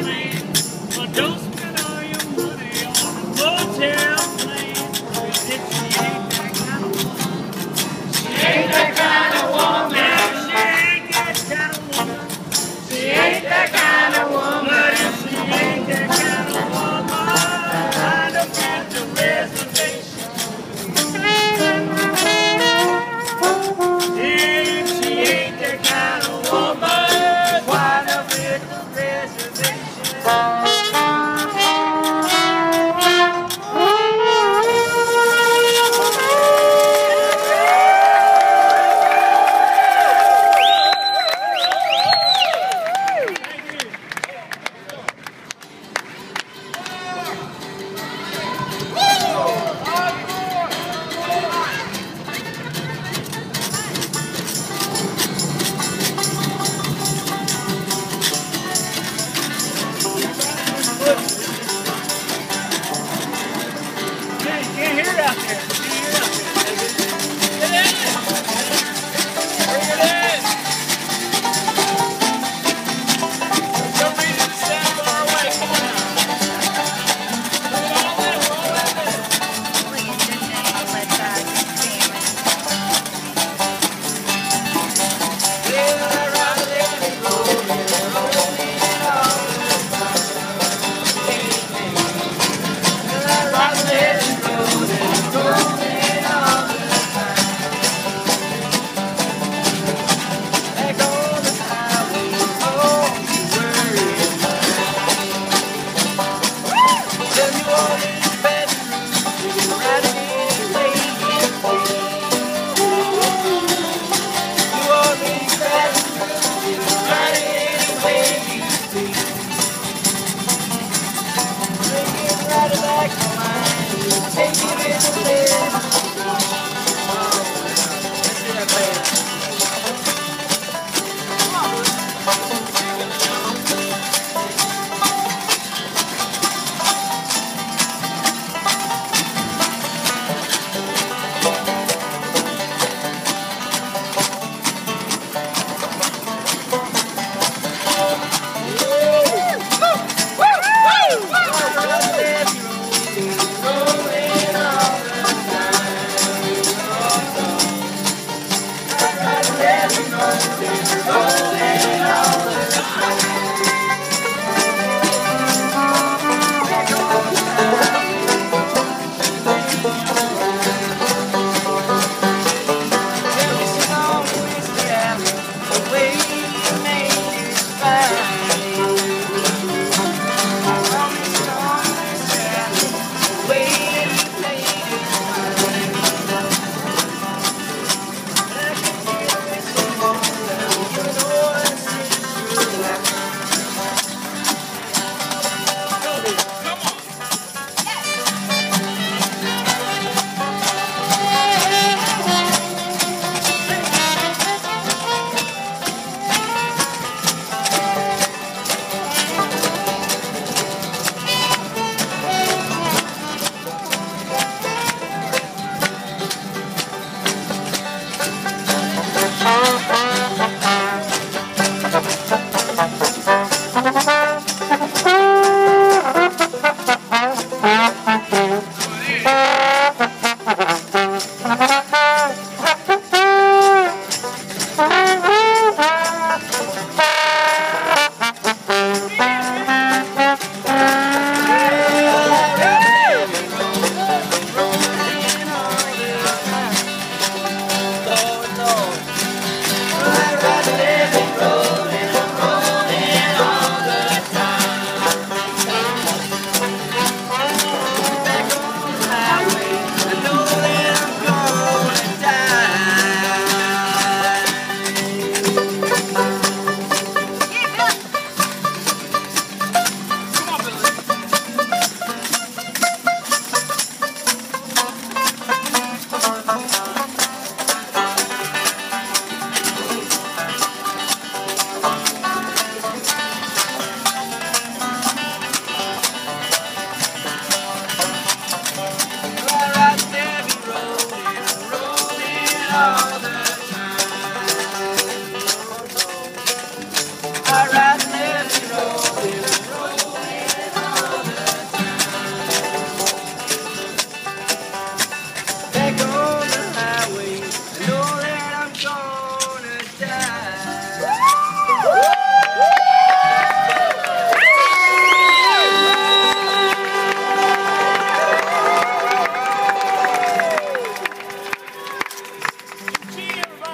you.